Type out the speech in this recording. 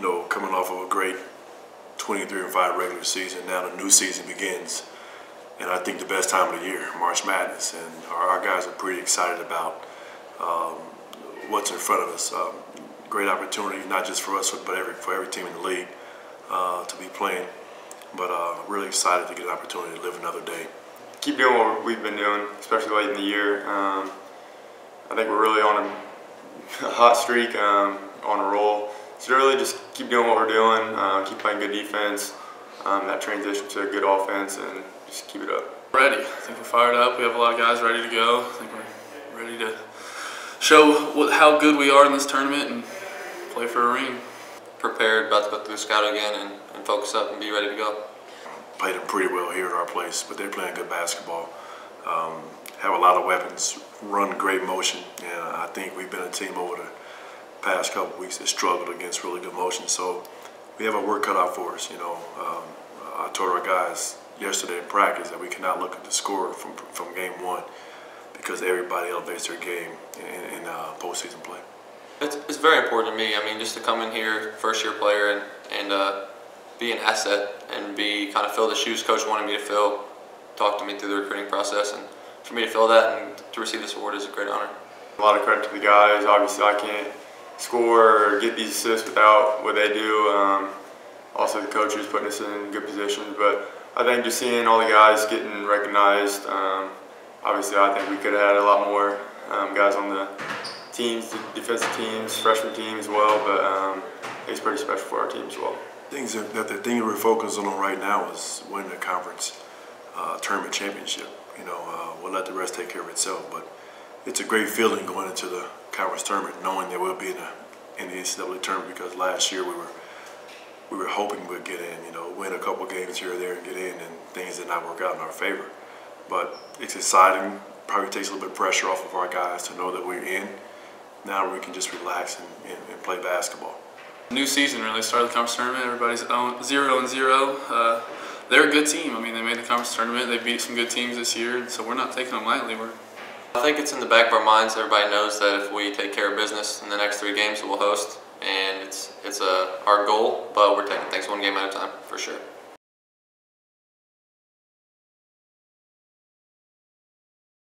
you know, coming off of a great 23 and 5 regular season, now the new season begins. And I think the best time of the year, March Madness. And our, our guys are pretty excited about um, what's in front of us. Um, great opportunity, not just for us, but every, for every team in the league uh, to be playing. But uh, really excited to get an opportunity to live another day. Keep doing what we've been doing, especially late in the year. Um, I think we're really on a, a hot streak, um, on a roll. So really just keep doing what we're doing, uh, keep playing good defense, um, that transition to a good offense, and just keep it up. Ready. I think we're fired up. We have a lot of guys ready to go. I think we're ready to show what, how good we are in this tournament and play for a ring. Prepared, about to go through the scout again and, and focus up and be ready to go. Played them pretty well here at our place, but they're playing good basketball. Um, have a lot of weapons, run great motion, and I think we've been a team over the past couple weeks that struggled against really good motion. So we have a work cut out for us. You know, um, I told our guys yesterday in practice that we cannot look at the score from from game one because everybody elevates their game in, in uh, postseason play. It's, it's very important to me. I mean, just to come in here, first year player, and, and uh, be an asset and be kind of fill the shoes coach wanted me to fill, talk to me through the recruiting process, and for me to fill that and to receive this award is a great honor. A lot of credit to the guys. Obviously, I can't score or get these assists without what they do. Um, also, the coaches putting us in good positions. But I think just seeing all the guys getting recognized, um, obviously, I think we could have had a lot more um, guys on the teams, the defensive teams, freshman team as well. But um, it's pretty special for our team as well. Things that, that the thing we're focusing on right now is winning the conference uh, tournament championship. You know, uh, we'll let the rest take care of itself. But it's a great feeling going into the conference tournament, knowing that we'll be in the in the NCAA tournament because last year we were we were hoping we'd get in, you know, win a couple games here or there and get in, and things did not work out in our favor. But it's exciting. Probably takes a little bit of pressure off of our guys to know that we're in. Now we can just relax and, and, and play basketball. New season really started the conference tournament. Everybody's own, zero and zero. Uh, they're a good team. I mean, they made the conference tournament. They beat some good teams this year, so we're not taking them lightly. We're I think it's in the back of our minds. Everybody knows that if we take care of business in the next three games, we'll host, and it's it's a our goal. But we're taking things one game at a time for sure.